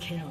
kill.